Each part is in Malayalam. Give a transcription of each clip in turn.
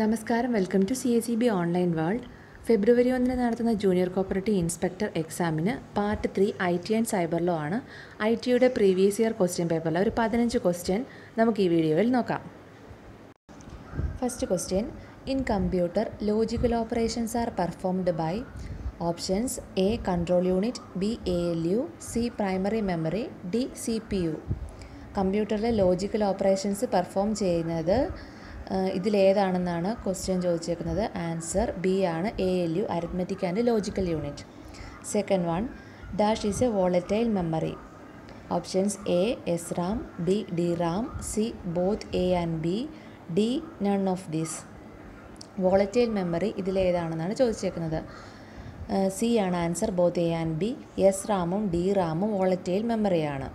നമസ്കാരം. Welcome to C A C B online world February ഒന്നിന് നടത്തുന്ന ജൂനിയർ കോപ്പറേറ്റീവ് ഇൻസ്പെക്ടർ എക്സാമിന് part three I T and cyber law ആണ്. ഐ ടിയുടെ പ്രീവിയസ് ഇയർ ക്വസ്റ്റ്യൻ പേപ്പറിൽ ഒരു പതിനഞ്ച് ക്വസ്റ്റ്യൻ നമുക്ക് ഈ വീഡിയോയിൽ നോക്കാം. First question in computer logical operations are performed by options A control unit B A L U C primary memory D C P U കമ്പ്യൂട്ടറിലെ logical operations perform ചെയ്യുന്നത് ഇതിലേതാണെന്നാണ് ക്വസ്റ്റ്യൻ ചോദിച്ചേക്കുന്നത്. ആൻസർ ബി ആണ്. A L U arithmetic and logical unit second one dash is a volatile memory options A S RAM B D RAM C both A and B D none of this volatile memory ഇതിലേതാണെന്നാണ് ചോദിച്ചേക്കുന്നത്. സി ആണ് answer both A and B S റാമും ഡി റാമും volatile മെമ്മറിയാണ്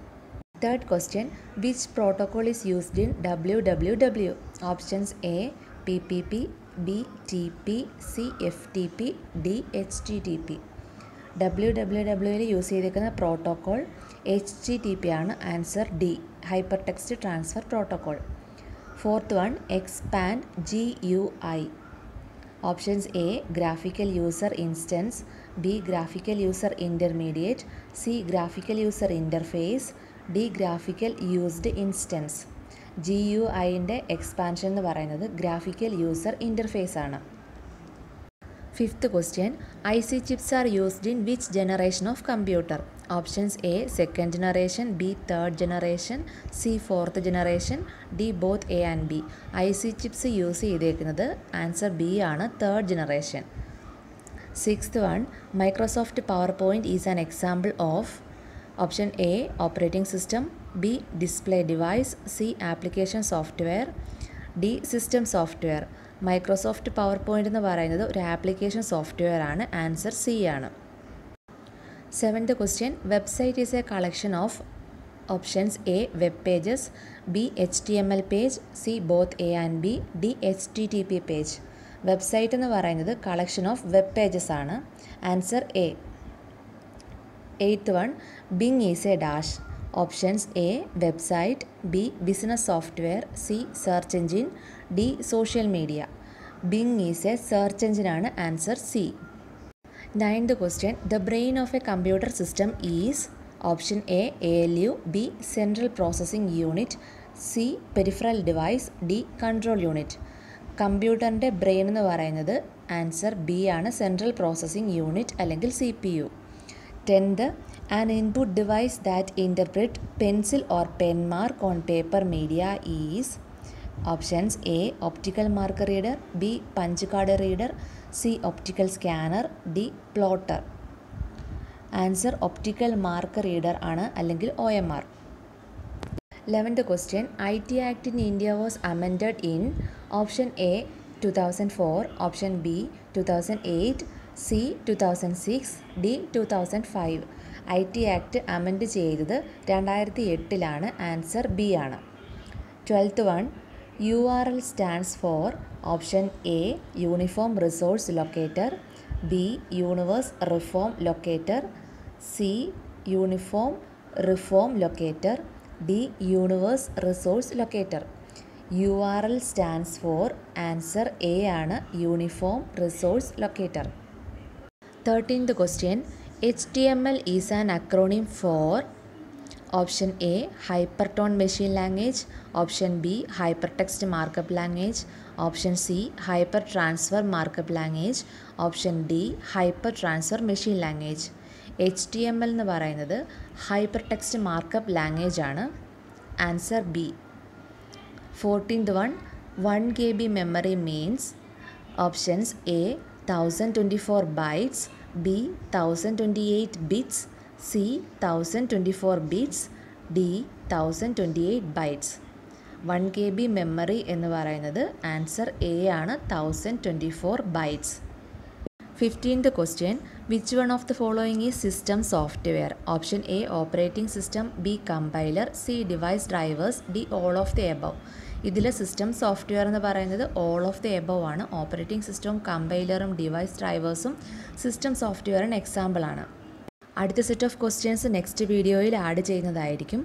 third question which protocol is used in W W W options A P P P B T P C F T P D H T T P W W ഡബ്ല്യുവിൽ use ചെയ്തിരിക്കുന്ന protocol H T T P ആണ്. Answer D hyper text transfer protocol fourth one expand G U I options A graphical user instance B graphical user intermediate C graphical user interface D graphical used instance. G U ഐന്റെ എക്സ്പാൻഷൻ എന്ന് പറയുന്നത് ഗ്രാഫിക്കൽ യൂസർ ഇന്റർഫേസ് ആണ്. Fifth question I C chips are used in which generation of computer? Options A second generation B third generation C fourth generation D both A and B. I C chips use ചെയ്തേക്കുന്നത് ആൻസർ ബി ആണ് third generation. Sixth one Microsoft PowerPoint is an example of option A operating system B display device C application software D system software Microsoft PowerPoint എന്ന് പറയുന്നത് ഒരു ആപ്ലിക്കേഷൻ സോഫ്റ്റ്വെയർ ആണ്. ആൻസർ സി ആണ്. Seventh question website is a collection of options A web pages B H T M L page C both A and B D H T T P page website എന്ന് പറയുന്നത് കളക്ഷൻ ഓഫ് വെബ് പേജസ് ആണ്. Answer A eighth one Bing is a dash. Options A website B business software C search engine D social media. Bing is a search എഞ്ചിനാണ് answer C. Ninth question the brain of a computer system is option A A L U B central processing unit C peripheral device D control unit. കമ്പ്യൂട്ടറിന്റെ ബ്രെയിൻ എന്ന് പറയുന്നത് ആൻസർ ബി ആണ് സെൻട്രൽ പ്രോസസ്സിംഗ് യൂണിറ്റ് അല്ലെങ്കിൽ C P U. Tenth an input device that interpret pencil or pen mark on paper media is options A optical mark reader B punch card reader C optical scanner D plotter answer optical mark reader ആണ് അല്ലെങ്കിൽ O M R eleventh question I T act in India was amended in option A two thousand four option B two thousand eight C two thousand six D two thousand five. I T act amend ചെയ്തത് രണ്ടായിരത്തി എട്ടിലാണ് ആൻസർ ബി ആണ്. Twelfth one. U R L stands for option A uniform resource locator B universe reform locator C uniform reform locator D universe resource locator. U R L stands for answer A ആണ് uniform resource locator. Thirteenth question H T M L is an acronym for option A hyper tone machine language option B hyper text markup language option C hyper transfer markup language option D hyper transfer machine language H T M L എന്ന് പറയുന്നത് ഹൈപ്പർ ടെക്സ്റ്റ് മാർക്കപ്പ് ലാംഗ്വേജ് ആണ്. Answer B fourteenth one one K B memory means options A thousand twenty four bytes B thousand twenty eight bits C thousand twenty four bits D thousand twenty eight bytes one K B memory എന്ന് പറയുന്നത് ആൻസർ എ ആണ് thousand twenty four bytes fifteenth question which one of the following is system software option A operating system B compiler C device drivers D all of the above ഇതിൽ സിസ്റ്റം സോഫ്റ്റ്വെയർ എന്ന് പറയുന്നത് ഓൾ ഓഫ് ദി എബവ് ആണ്. ഓപ്പറേറ്റിംഗ് സിസ്റ്റവും കമ്പൈലറും ഡിവൈസ് ഡ്രൈവേഴ്സും സിസ്റ്റം സോഫ്റ്റ്വെയറിന് എക്സാമ്പിൾ ആണ്. അടുത്ത സെറ്റ് ഓഫ് ക്വസ്റ്റ്യൻസ് നെക്സ്റ്റ് വീഡിയോയിൽ ആഡ് ചെയ്യുന്നതായിരിക്കും.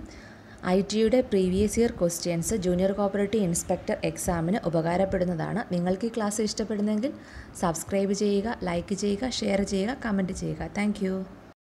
ഐ ടിയുടെ previous year questions junior cooperative inspector എക്സാമിന് ഉപകാരപ്പെടുന്നതാണ്. നിങ്ങൾക്ക് ഈ ക്ലാസ് ഇഷ്ടപ്പെടുന്നെങ്കിൽ സബ്സ്ക്രൈബ് ചെയ്യുക ലൈക്ക് ചെയ്യുക ഷെയർ ചെയ്യുക കമന്റ് ചെയ്യുക. താങ്ക്